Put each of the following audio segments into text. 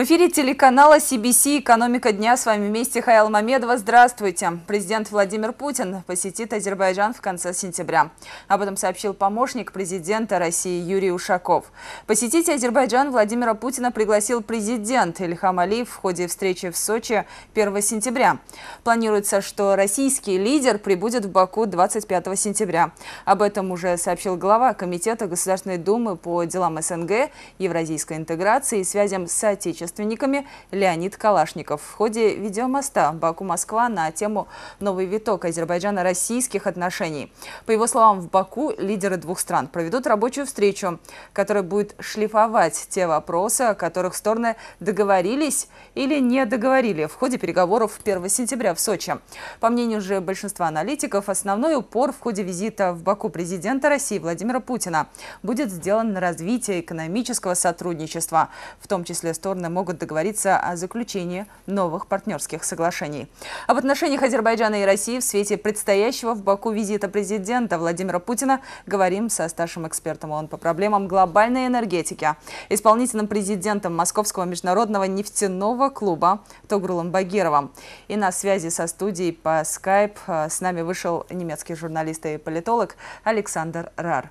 В эфире телеканала CBC «Экономика дня». С вами вместе Хаял Мамедова. Здравствуйте. Президент Владимир Путин посетит Азербайджан в конце сентября. Об этом сообщил помощник президента России Юрий Ушаков. Посетить Азербайджан Владимира Путина пригласил президент Ильхам Алиев в ходе встречи в Сочи 1 сентября. Планируется, что российский лидер прибудет в Баку 25 сентября. Об этом уже сообщил глава Комитета Государственной Думы по делам СНГ, евразийской интеграции и связям с отечественным соотечественниками Леонид Калашников в ходе видеомоста Баку-Москва на тему «Новый виток Азербайджана-российских отношений». По его словам, в Баку лидеры двух стран проведут рабочую встречу, которая будет шлифовать те вопросы, о которых стороны договорились или не договорили в ходе переговоров 1 сентября в Сочи. По мнению же большинства аналитиков, основной упор в ходе визита в Баку президента России Владимира Путина будет сделан на развитие экономического сотрудничества, в том числе стороны могут договориться о заключении новых партнерских соглашений. Об отношениях Азербайджана и России в свете предстоящего в Баку визита президента Владимира Путина говорим со старшим экспертом ООН по проблемам глобальной энергетики, исполнительным президентом Московского международного нефтяного клуба Тогрулом Багировым. И на связи со студией по Skype э, с нами вышел немецкий журналист и политолог Александр Рар.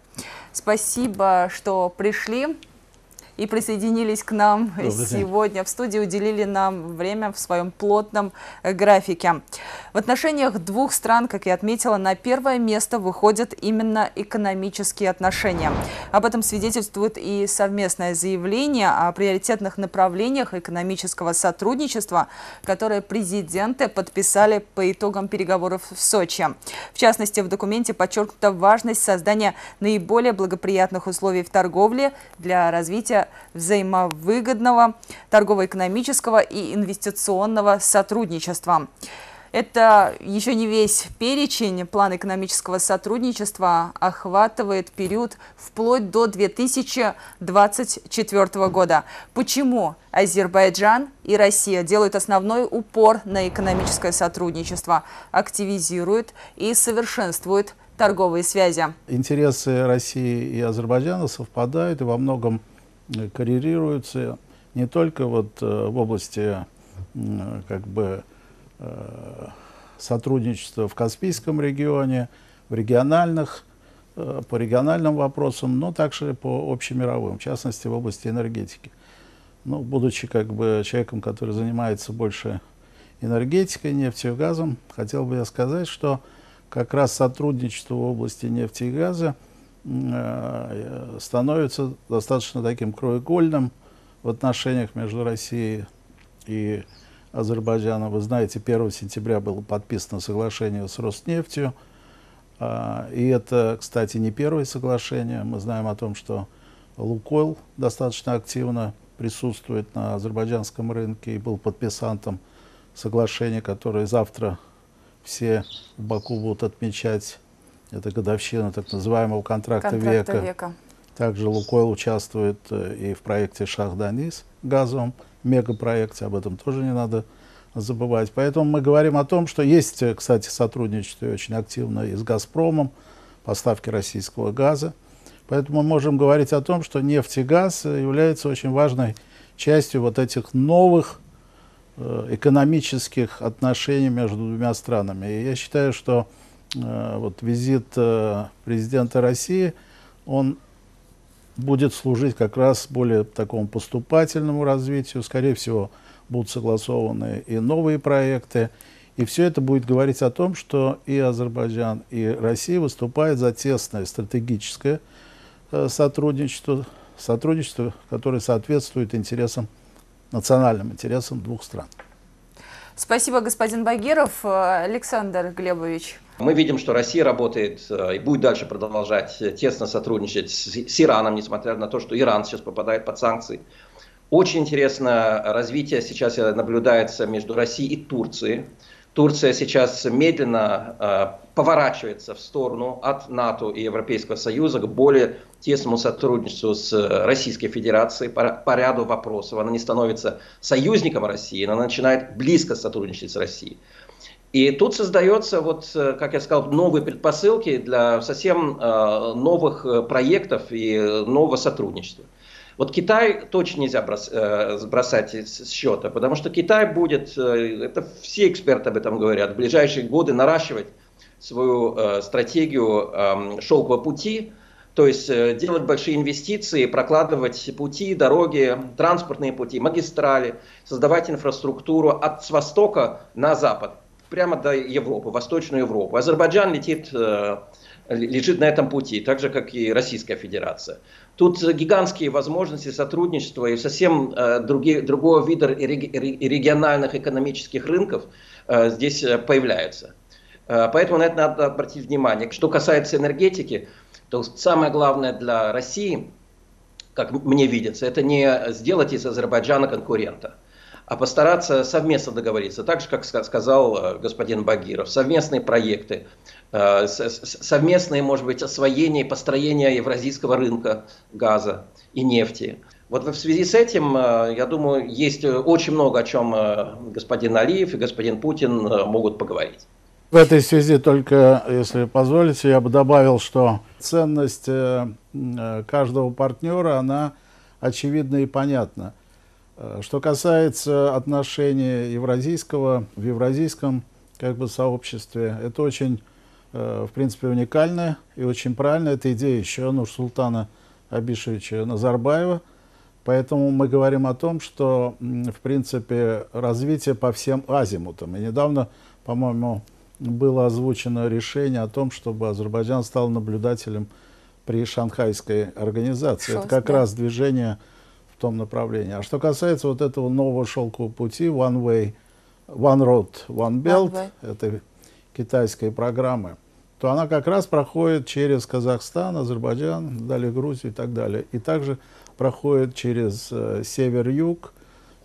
Спасибо, что пришли и присоединились к нам сегодня в студии, уделили нам время в своем плотном э, графике. В отношениях двух стран, как я отметила, на первое место выходят именно экономические отношения. Об этом свидетельствует и совместное заявление о приоритетных направлениях экономического сотрудничества, которое президенты подписали по итогам переговоров в Сочи. В частности, в документе подчеркнута важность создания наиболее благоприятных условий в торговле для развития взаимовыгодного торгово-экономического и инвестиционного сотрудничества. Это еще не весь перечень. План экономического сотрудничества охватывает период вплоть до 2024 года. Почему Азербайджан и Россия делают основной упор на экономическое сотрудничество, активизируют и совершенствуют торговые связи? Интересы России и Азербайджана совпадают и во многом коррелируются не только вот э, в области как бы э, сотрудничества в Каспийском регионе, в региональных, э, по региональным вопросам, но также по общемировым, в частности в области энергетики. Ну, будучи как бы человеком, который занимается больше энергетикой, нефтью и газом, хотел бы я сказать, что как раз сотрудничество в области нефти и газа – становится достаточно таким краеугольным в отношениях между Россией и Азербайджаном. Вы знаете, 1 сентября было подписано соглашение с Роснефтью. А, и это, кстати, не первое соглашение. Мы знаем о том, что Лукойл достаточно активно присутствует на азербайджанском рынке и был подписантом соглашения, которое завтра все в Баку будут отмечать это годовщина так называемого контракта, контракта века. века. Также Лукойл участвует э, и в проекте Шахданис газовом, мегапроекте, об этом тоже не надо забывать. Поэтому мы говорим о том, что есть, э, кстати, сотрудничество очень активно и с «Газпромом», поставки российского газа. Поэтому мы можем говорить о том, что нефть и газ являются очень важной частью вот этих новых э, экономических отношений между двумя странами. И я считаю, что Э, вот визит э, президента России, он будет служить как раз более такому поступательному развитию. Скорее всего, будут согласованы и новые проекты. И все это будет говорить о том, что и Азербайджан, и Россия выступают за тесное стратегическое э, сотрудничество, сотрудничество, которое соответствует интересам, национальным интересам двух стран. Спасибо, господин Багиров. Александр Глебович. Мы видим, что Россия работает э, и будет дальше продолжать тесно сотрудничать с, Ираном, несмотря на то, что Иран сейчас попадает под санкции. Очень интересное развитие сейчас наблюдается между Россией и Турцией. Турция сейчас медленно э, поворачивается в сторону от НАТО и Европейского Союза к более тесному сотрудничеству с Российской Федерацией по, по ряду вопросов. Она не становится союзником России, она начинает близко сотрудничать с Россией. И тут создается, вот, э, как я сказал, новые предпосылки для совсем э, новых э, проектов и нового сотрудничества. Вот Китай точно нельзя э, бросать с счета, потому что Китай будет, это все эксперты об этом говорят, в ближайшие годы наращивать свою стратегию эм, шелкового пути, то есть делать большие инвестиции, прокладывать пути, дороги, транспортные пути, магистрали, создавать инфраструктуру от с востока на запад, прямо до Европы, Восточную Европу. Азербайджан летит лежит на этом пути, так же, как и Российская Федерация. Тут гигантские возможности сотрудничества и совсем э, другие, другого вида региональных экономических рынков э, здесь э, появляются. Э, поэтому на это надо обратить внимание. Что касается энергетики, то самое главное для России, как мне видится, это не сделать из Азербайджана конкурента а постараться совместно договориться. Так же, как сказал э, господин Багиров, совместные проекты, Э, совместное, может быть, освоение и построение евразийского рынка газа и нефти. Вот в связи с этим, э, я думаю, есть очень много о чем господин Алиев и господин Путин могут поговорить. В этой связи только, если позволите, я бы добавил, что ценность каждого партнера, она очевидна и понятна. Что касается отношений евразийского в евразийском как бы, сообществе, это очень Э, в принципе, уникальная и очень правильная. Это идея еще Нурсултана Абишевича Назарбаева. Поэтому мы говорим о том, что, в принципе, развитие по всем азимутам. И недавно, по-моему, было озвучено решение о том, чтобы Азербайджан стал наблюдателем при Шанхайской организации. Шост, Это как да. раз движение том направлении. А что касается вот этого нового шелкового пути, One Way, One Road, One Belt, one это китайской программы, то она как раз проходит через Казахстан, Азербайджан, далее Грузию и так далее. И также проходит через э, север-юг,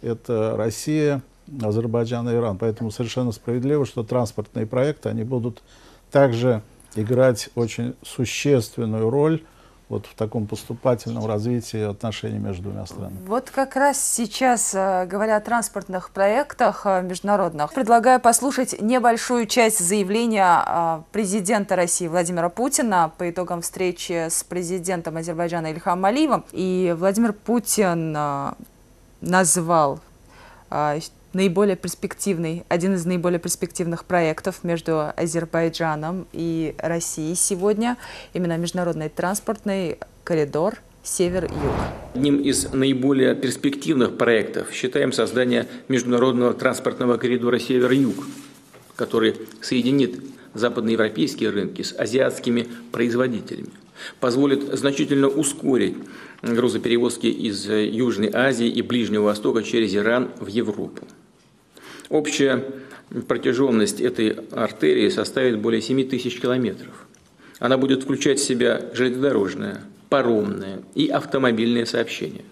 это Россия, Азербайджан и Иран. Поэтому совершенно справедливо, что транспортные проекты, они будут также играть очень существенную роль вот в таком поступательном развитии отношений между двумя странами. Вот как раз сейчас, э, говоря о транспортных проектах э, международных, предлагаю послушать небольшую часть заявления э, президента России Владимира Путина по итогам встречи с президентом Азербайджана Ильхам Алиевым. И Владимир Путин назвал наиболее перспективный, один из наиболее перспективных проектов между Азербайджаном и Россией сегодня, именно международный транспортный коридор север-юг. Одним из наиболее перспективных проектов считаем создание международного транспортного коридора север-юг, который соединит западноевропейские рынки с азиатскими производителями, позволит значительно ускорить грузоперевозки из Южной Азии и Ближнего Востока через Иран в Европу. Общая протяженность этой артерии составит более 7 тысяч километров. Она будет включать в себя железнодорожное, паромное и автомобильное сообщение.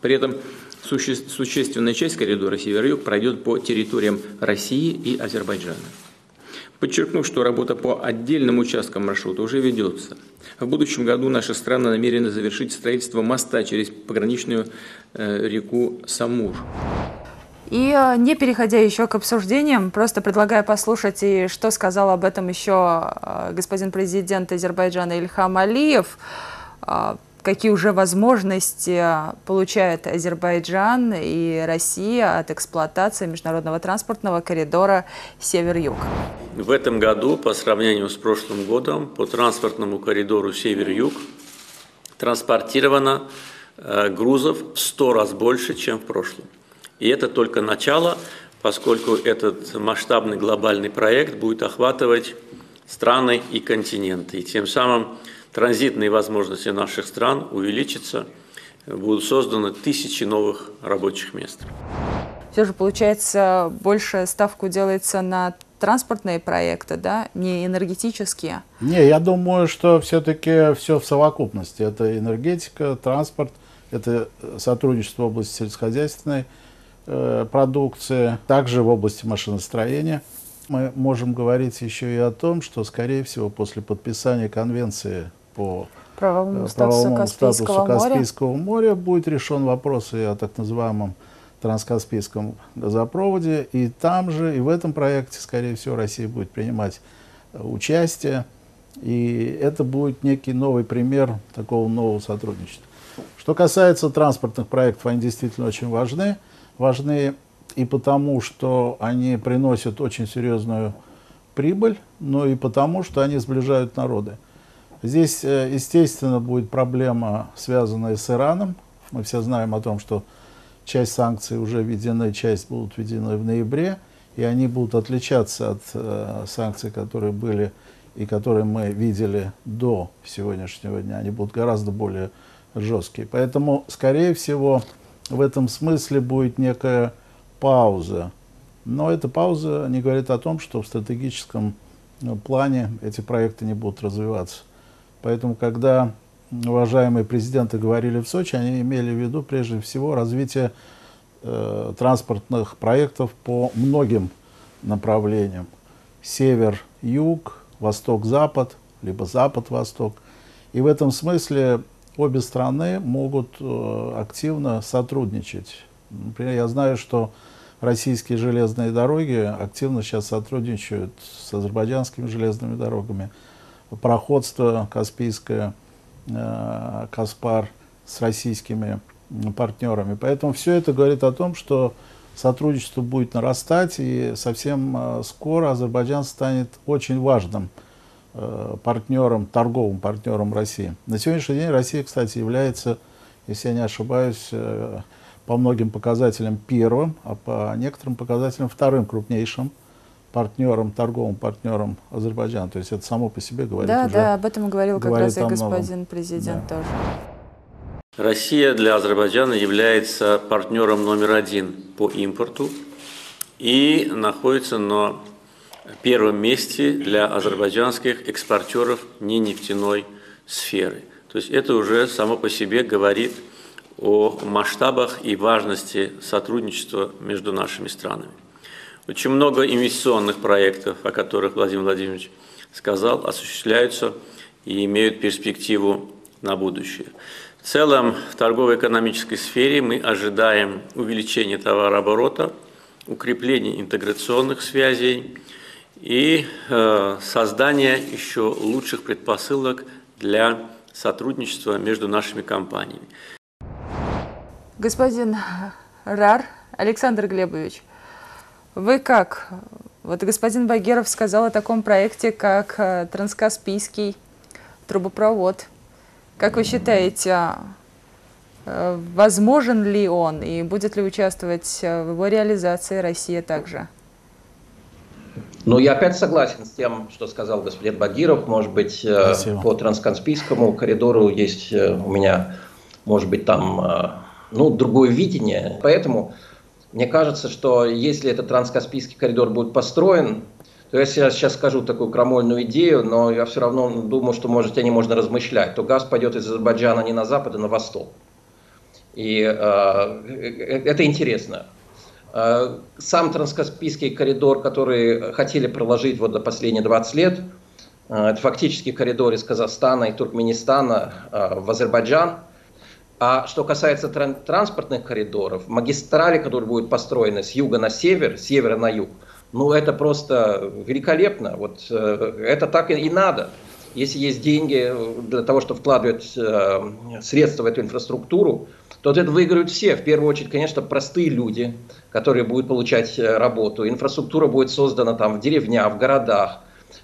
При этом существенная часть коридора Север-Юг пройдет по территориям России и Азербайджана. Подчеркну, что работа по отдельным участкам маршрута уже ведется. В будущем году наша страна намерена завершить строительство моста через пограничную э, реку Самур. И э, не переходя еще к обсуждениям, просто предлагаю послушать, и что сказал об этом еще э, господин президент Азербайджана Ильхам Алиев, э, какие уже возможности получает Азербайджан и Россия от эксплуатации международного транспортного коридора Север-Юг. В этом году, по сравнению с прошлым годом, по транспортному коридору Север-Юг транспортировано грузов в 100 раз больше, чем в прошлом. И это только начало, поскольку этот масштабный глобальный проект будет охватывать страны и континенты. И тем самым транзитные возможности наших стран увеличатся, будут созданы тысячи новых рабочих мест. Все же, получается, больше ставку делается на транспортные проекты, да, не энергетические? Не, я думаю, что все-таки все в совокупности. Это энергетика, транспорт, это сотрудничество в области сельскохозяйственной Э, продукции, также в области машиностроения. Мы можем говорить еще и о том, что, скорее всего, после подписания конвенции по правовому, э, статусу, правовому Каспийского, статусу Каспийского моря. моря будет решен вопрос и о так называемом транскаспийском газопроводе. И там же, и в этом проекте, скорее всего, Россия будет принимать э, участие. И это будет некий новый пример такого нового сотрудничества. Что касается транспортных проектов, они действительно очень важны. Важны и потому, что они приносят очень серьезную прибыль, но и потому, что они сближают народы. Здесь, э, естественно, будет проблема, связанная с Ираном. Мы все знаем о том, что часть санкций уже введены, часть будут введены в ноябре, и они будут отличаться от э, санкций, которые были и которые мы видели до сегодняшнего дня. Они будут гораздо более жесткие. Поэтому, скорее всего, в этом смысле будет некая пауза. Но эта пауза не говорит о том, что в стратегическом э, плане эти проекты не будут развиваться. Поэтому, когда уважаемые президенты говорили в Сочи, они имели в виду прежде всего развитие э, транспортных проектов по многим направлениям. Север-юг, восток-запад, либо запад-восток. И в этом смысле обе страны могут э, активно сотрудничать. Например, я знаю, что российские железные дороги активно сейчас сотрудничают с азербайджанскими железными дорогами. Проходство Каспийское, э, Каспар с российскими партнерами. Поэтому все это говорит о том, что сотрудничество будет нарастать, и совсем э, скоро Азербайджан станет очень важным партнером, торговым партнером России. На сегодняшний день Россия, кстати, является, если я не ошибаюсь, по многим показателям первым, а по некоторым показателям вторым крупнейшим партнером, торговым партнером Азербайджана. То есть это само по себе говорит Да, уже, да, об этом говорил как раз и господин президент да. тоже. Россия для Азербайджана является партнером номер один по импорту и находится на первом месте для азербайджанских экспортеров ненефтяной сферы. То есть это уже само по себе говорит о масштабах и важности сотрудничества между нашими странами. Очень много инвестиционных проектов, о которых Владимир Владимирович сказал, осуществляются и имеют перспективу на будущее. В целом, в торгово-экономической сфере мы ожидаем увеличения товарооборота, укрепления интеграционных связей и э, создания еще лучших предпосылок для сотрудничества между нашими компаниями. Господин Рар, Александр Глебович, вы как? Вот господин Багеров сказал о таком проекте, как э, Транскаспийский трубопровод. Как вы считаете, э, возможен ли он и будет ли участвовать в его реализации Россия также? Ну, я опять согласен с тем, что сказал господин Багиров. Может быть, Спасибо. по Транскаспийскому коридору есть у меня, может быть, там ну, другое видение. Поэтому мне кажется, что если этот транскаспийский коридор будет построен, то я сейчас скажу такую крамольную идею, но я все равно думаю, что может, о ней можно размышлять, то газ пойдет из Азербайджана не на запад, а на восток. И э, э это интересно. Э, сам транскаспийский коридор, который хотели проложить вот до последние 20 лет, э, это фактически коридор из Казахстана и Туркменистана в Азербайджан – а что касается тран транспортных коридоров, магистрали, которые будут построены с юга на север, с севера на юг, ну это просто великолепно. Вот э, это так и, надо. Если есть деньги для того, чтобы вкладывать э, средства в эту инфраструктуру, то это выиграют все. В первую очередь, конечно, простые люди, которые будут получать э, работу. Инфраструктура будет создана там в деревнях, в городах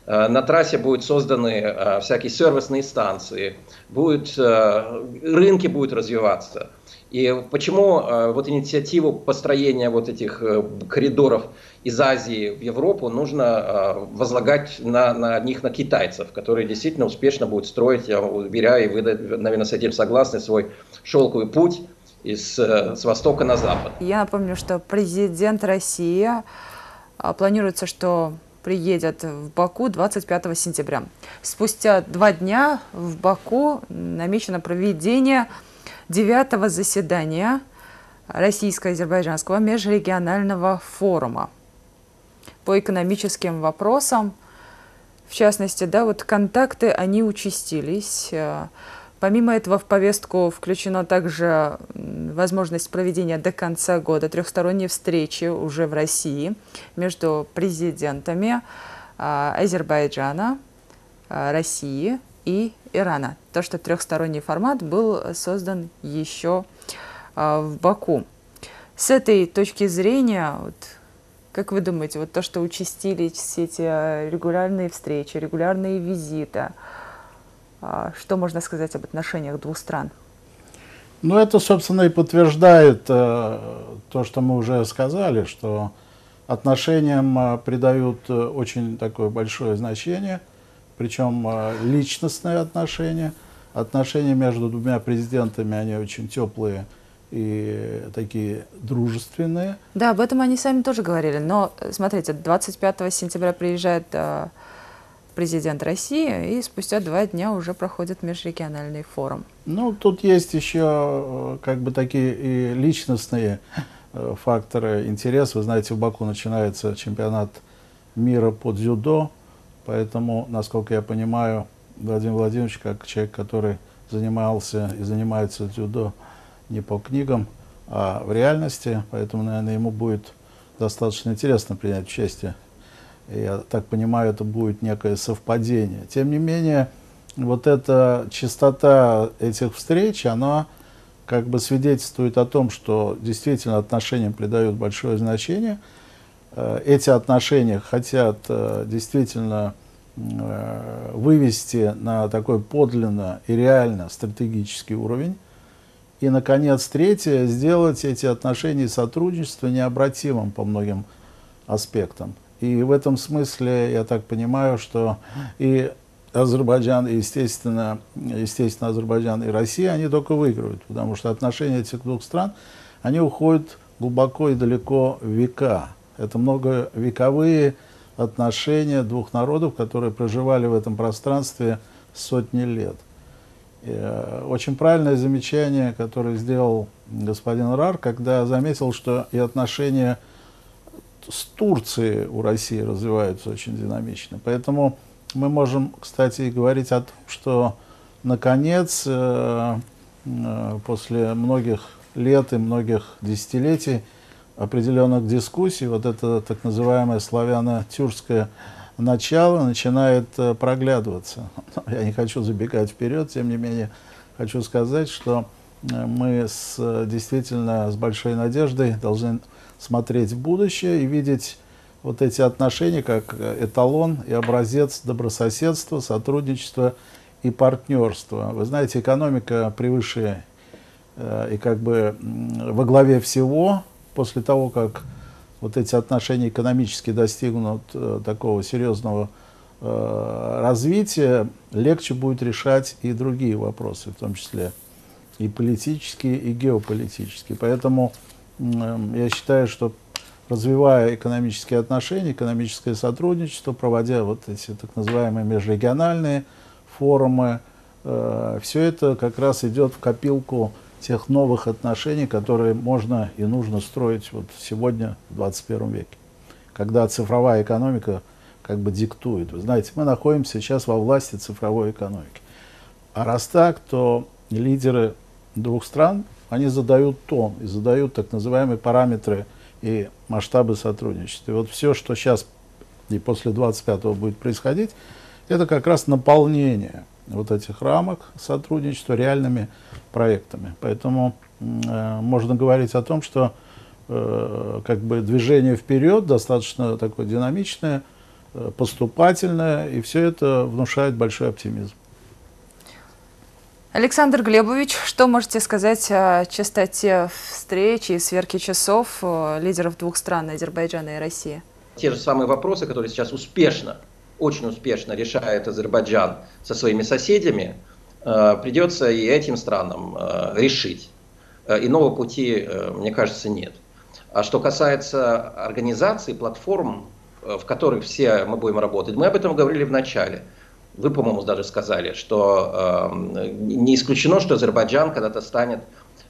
Э, на трассе будут созданы э, всякие сервисные станции, будет, э, рынки будут развиваться. И почему вот инициативу построения вот этих коридоров из Азии в Европу нужно возлагать на, на них на китайцев, которые действительно успешно будут строить, я уверяю, и вы, наверное, с этим согласны, свой шелковый путь из, с востока на запад. Я напомню, что президент России планируется, что приедет в Баку 25 сентября. Спустя два дня в Баку намечено проведение девятого заседания Российско-Азербайджанского межрегионального форума по экономическим вопросам. В частности, да, вот контакты, они участились. Помимо этого в повестку включена также возможность проведения до конца года трехсторонней встречи уже в России между президентами а, Азербайджана, а, России и Ирана. То, что трехсторонний формат был создан еще а, в Баку. С этой точки зрения, вот, как вы думаете, вот то, что участились все эти а, регулярные встречи, регулярные визиты, что можно сказать об отношениях двух стран? Ну, это, собственно, и подтверждает э, то, что мы уже сказали, что отношениям э, придают э, очень такое большое значение, причем э, личностные отношения. Отношения между двумя президентами, они очень теплые и такие дружественные. Да, об этом они сами тоже говорили. Но, смотрите, 25 сентября приезжает президент России, и спустя два дня уже проходит межрегиональный форум. Ну, тут есть еще как бы такие и личностные Э, факторы интереса. Вы знаете, в Баку начинается чемпионат мира по дзюдо, поэтому, насколько я понимаю, Владимир Владимирович, как человек, который занимался и занимается дзюдо не по книгам, а в реальности, поэтому, наверное, ему будет достаточно интересно принять участие. И я так понимаю, это будет некое совпадение. Тем не менее, вот эта частота этих встреч, она как бы свидетельствует о том, что действительно отношениям придают большое значение. Э, эти отношения хотят э, действительно э, вывести на такой подлинно и реально стратегический уровень. И, наконец, третье, сделать эти отношения и сотрудничество необратимым по многим аспектам. И в этом смысле, я так понимаю, что и Азербайджан, и, естественно, естественно, Азербайджан и Россия, они только выигрывают, потому что отношения этих двух стран, они уходят глубоко и далеко в века. Это многовековые отношения двух народов, которые проживали в этом пространстве сотни лет. Э, очень правильное замечание, которое сделал господин Рар, когда заметил, что и отношения с Турцией у России развиваются очень динамично. Поэтому мы можем, кстати, говорить о том, что, наконец, э, э, после многих лет и многих десятилетий определенных дискуссий, вот это так называемое славяно-тюркское начало начинает э, проглядываться. Я не хочу забегать вперед, тем не менее, хочу сказать, что мы с, действительно с большой надеждой должны смотреть в будущее и видеть вот эти отношения как э, эталон и образец добрососедства, сотрудничества и партнерства. Вы знаете, экономика превыше э, и как бы во главе всего после того, как вот эти отношения экономически достигнут э, такого серьезного э, развития, легче будет решать и другие вопросы, в том числе и политические, и геополитические. Поэтому э, я считаю, что развивая экономические отношения, экономическое сотрудничество, проводя вот эти так называемые межрегиональные форумы, э, все это как раз идет в копилку тех новых отношений, которые можно и нужно строить вот сегодня, в 21 веке, когда цифровая экономика как бы диктует. Вы знаете, мы находимся сейчас во власти цифровой экономики. А раз так, то лидеры двух стран, они задают тон и задают так называемые параметры и масштабы сотрудничества. И вот все, что сейчас и после 25-го будет происходить, это как раз наполнение вот этих рамок сотрудничества реальными проектами. Поэтому э, можно говорить о том, что э, как бы движение вперед достаточно такое динамичное, э, поступательное, и все это внушает большой оптимизм. Александр Глебович, что можете сказать о частоте встреч и сверки часов э, лидеров двух стран, Азербайджана и России? Те же самые вопросы, которые сейчас успешно, очень успешно решает Азербайджан со своими соседями, э, придется и этим странам э, решить. Иного пути, мне кажется, нет. А что касается организации, платформ, в которых все мы будем работать, мы об этом говорили в начале – вы, по-моему, даже сказали, что э, не исключено, что Азербайджан когда-то станет э,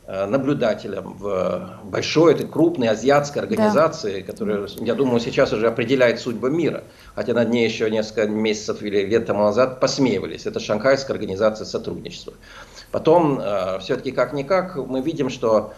наблюдателем в большой, этой крупной азиатской организации, да. которая, я думаю, сейчас уже определяет судьбу мира. Хотя над ней еще несколько месяцев или лет тому назад посмеивались. Это Шанхайская организация сотрудничества. Потом, э, все-таки как-никак, мы видим, что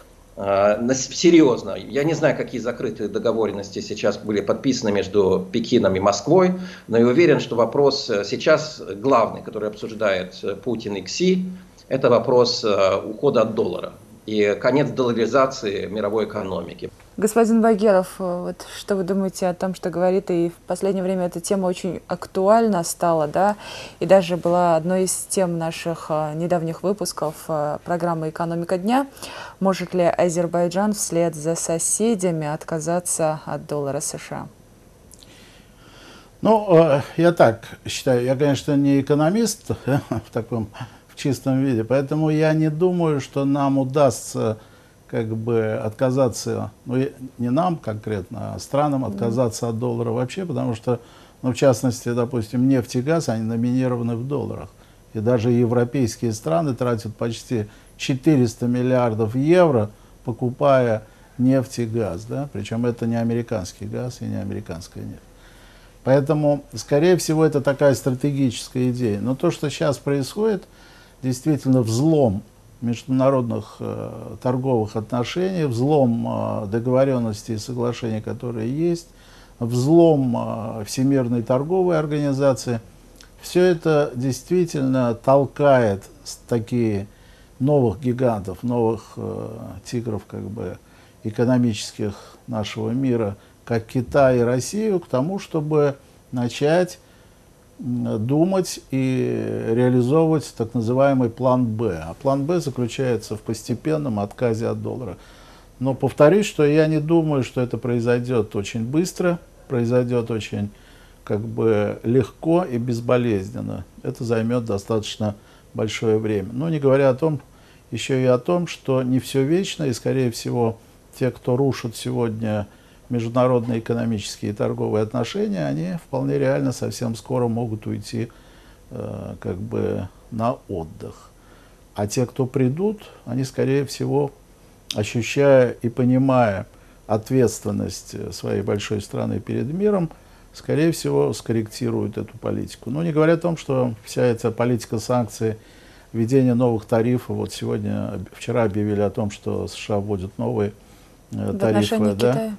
серьезно. Я не знаю, какие закрытые договоренности сейчас были подписаны между Пекином и Москвой, но я уверен, что вопрос сейчас главный, который обсуждает Путин и Кси, это вопрос ухода от доллара и конец долларизации мировой экономики. Господин Багеров, э, вот что вы думаете о том, что говорит, и в последнее время эта тема очень актуальна стала, да, и даже была одной из тем наших э, недавних выпусков э, программы «Экономика дня». Может ли Азербайджан вслед за соседями отказаться от доллара США? Ну, я так считаю, я, конечно, не экономист в таком чистом виде. Поэтому я не думаю, что нам удастся как бы отказаться, ну не нам конкретно, а странам отказаться от доллара вообще, потому что, ну в частности, допустим, нефть и газ, они номинированы в долларах. И даже европейские страны тратят почти 400 миллиардов евро, покупая нефть и газ, да, причем это не американский газ и не американская нефть. Поэтому, скорее всего, это такая стратегическая идея. Но то, что сейчас происходит, действительно взлом международных э, торговых отношений, взлом э, договоренностей и соглашений, которые есть, взлом э, Всемирной торговой организации. Все это действительно толкает такие новых гигантов, новых э, тигров как бы экономических нашего мира, как Китай и Россию, к тому, чтобы начать думать и реализовывать так называемый план «Б». А план «Б» заключается в постепенном отказе от доллара. Но повторюсь, что я не думаю, что это произойдет очень быстро, произойдет очень как бы легко и безболезненно. Это займет достаточно большое время. Но не говоря о том, еще и о том, что не все вечно, и, скорее всего, те, кто рушит сегодня международные экономические и торговые отношения, они вполне реально совсем скоро могут уйти э, как бы на отдых. А те, кто придут, они, скорее всего, ощущая и понимая ответственность своей большой страны перед миром, скорее всего, скорректируют эту политику. Но не говоря о том, что вся эта политика санкций, введение новых тарифов, вот сегодня, вчера объявили о том, что США вводят новые э, тарифы. Да, Китая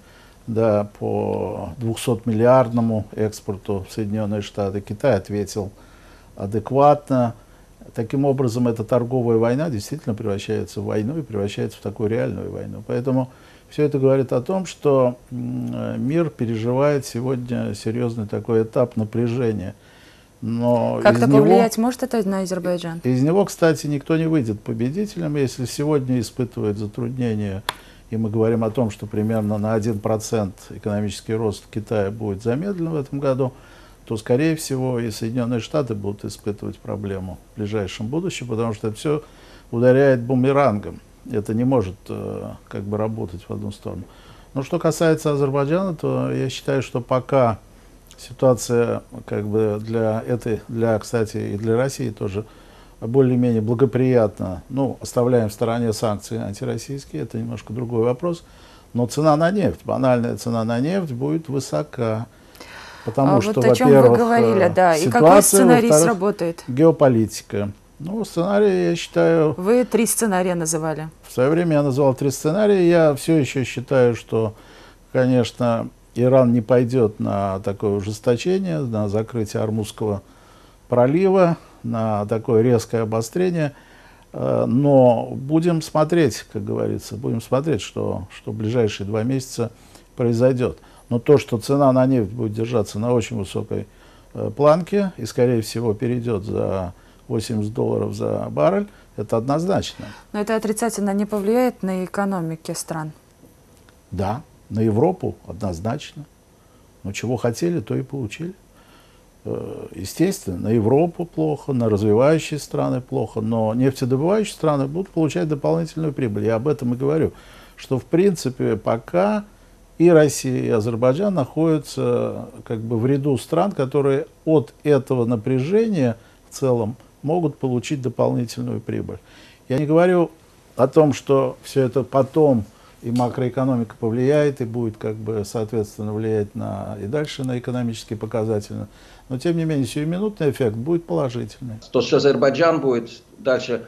да, по 200-миллиардному экспорту в Соединенные Штаты. Китай ответил адекватно. Таким образом, эта торговая война действительно превращается в войну и превращается в такую реальную войну. Поэтому все это говорит о том, что мир переживает сегодня серьезный такой этап напряжения. Но Как-то повлиять может это на Азербайджан? Из него, кстати, никто не выйдет победителем, если сегодня испытывает затруднения и мы говорим о том, что примерно на 1% экономический рост Китая будет замедлен в этом году, то, скорее всего, и Соединенные Штаты будут испытывать проблему в ближайшем будущем, потому что это все ударяет бумерангом. Это не может э, как бы работать в одну сторону. Но что касается Азербайджана, то я считаю, что пока ситуация как бы для этой, для, кстати, и для России тоже более-менее благоприятно, ну, оставляем в стороне санкции антироссийские, это немножко другой вопрос, но цена на нефть, банальная цена на нефть будет высока. Потому а что, вот о чем вы говорили, да, и какой сценарий сработает? Геополитика. Ну, сценарий, я считаю... Вы три сценария называли. В свое время я называл три сценария. Я все еще считаю, что, конечно, Иран не пойдет на такое ужесточение, на закрытие Армузского пролива на такое резкое обострение. Э, но будем смотреть, как говорится, будем смотреть, что, что в ближайшие два месяца произойдет. Но то, что цена на нефть будет держаться на очень высокой э, планке и, скорее всего, перейдет за 80 долларов за баррель, это однозначно. Но это отрицательно не повлияет на экономики стран? Да, на Европу однозначно. Но чего хотели, то и получили. Э, естественно, на Европу плохо, на развивающие страны плохо, но нефтедобывающие страны будут получать дополнительную прибыль. Я об этом и говорю, что в принципе пока и Россия, и Азербайджан находятся как бы в ряду стран, которые от этого напряжения в целом могут получить дополнительную прибыль. Я не говорю о том, что все это потом и макроэкономика повлияет, и будет как бы соответственно влиять на и дальше на экономические показатели. Но тем не менее, сиюминутный эффект будет положительный. То, что Азербайджан будет дальше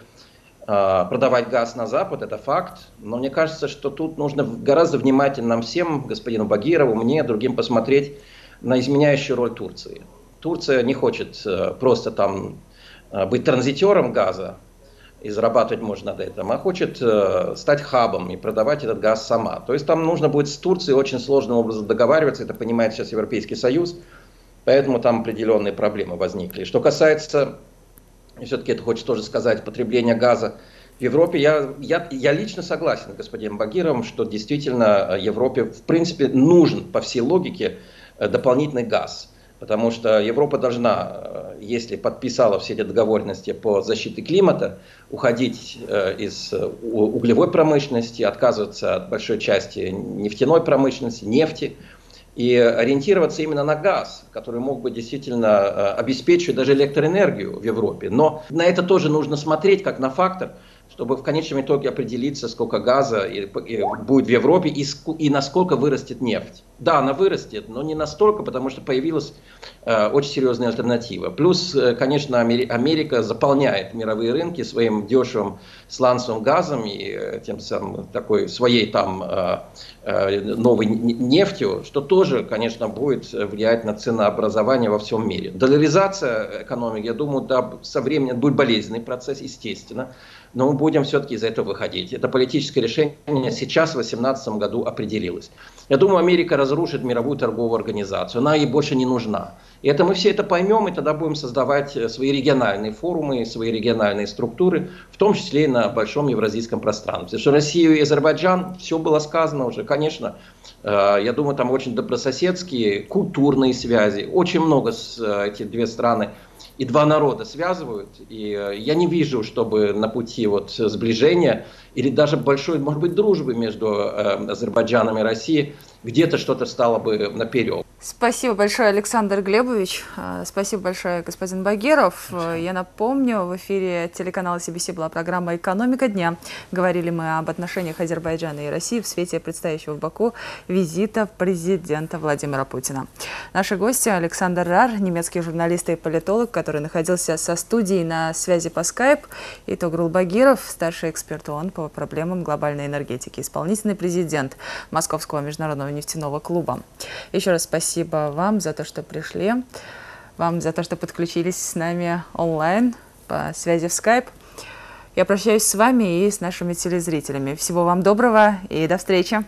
продавать газ на Запад, это факт. Но мне кажется, что тут нужно гораздо внимательно нам всем, господину Багирову, мне, другим посмотреть на изменяющую роль Турции. Турция не хочет просто там быть транзитером газа, и зарабатывать можно на этом, а хочет э, стать хабом и продавать этот газ сама. То есть там нужно будет с Турцией очень сложным образом договариваться, это понимает сейчас Европейский Союз, поэтому там определенные проблемы возникли. Что касается, все-таки это хочется тоже сказать, потребления газа в Европе, я, я, я лично согласен с господином Багировым, что действительно Европе в принципе нужен по всей логике э, дополнительный газ. Потому что Европа должна, э, если подписала все эти договоренности по защите климата, уходить э, из э, углевой промышленности, отказываться от большой части нефтяной промышленности, нефти, и ориентироваться именно на газ, который мог бы действительно обеспечивать даже электроэнергию в Европе. Но на это тоже нужно смотреть как на фактор – чтобы в конечном итоге определиться, сколько газа будет в Европе и, и насколько вырастет нефть. Да, она вырастет, но не настолько, потому что появилась э, очень серьезная альтернатива. Плюс, э, конечно, Америка заполняет мировые рынки своим дешевым сланцевым газом и э, тем самым такой своей там э, э, новой нефтью, что тоже, конечно, будет влиять на ценообразование во всем мире. Долларизация экономики, я думаю, да, со временем будет болезненный процесс, естественно но мы будем все-таки из этого выходить. Это политическое решение сейчас, в 2018 году, определилось. Я думаю, Америка разрушит мировую торговую организацию, она ей больше не нужна. И это мы все это поймем, и тогда будем создавать э, свои региональные форумы, свои региональные структуры, в том числе и на большом евразийском пространстве. Что Россия и Азербайджан, все было сказано уже, конечно, э, я думаю, там очень добрососедские, культурные связи, очень много с, э, эти две страны и два народа связывают. И я не вижу, чтобы на пути вот сближения или даже большой, может быть, дружбы между Азербайджаном и Россией где-то что-то стало бы наперед. Спасибо большое, Александр Глебович. А, спасибо большое, господин Багиров. Спасибо. Я напомню, в эфире телеканала CBC была программа «Экономика дня». Говорили мы об отношениях Азербайджана и России в свете предстоящего в Баку визита президента Владимира Путина. Наши гости Александр Рар, немецкий журналист и политолог, который находился со студией на связи по скайп, и Тогрул Багиров, старший эксперт ООН по проблемам глобальной энергетики, исполнительный президент Московского международного нефтяного клуба. Еще раз спасибо Спасибо вам за то, что пришли, вам за то, что подключились с нами онлайн по связи в Skype. Я прощаюсь с вами и с нашими телезрителями. Всего вам доброго и до встречи!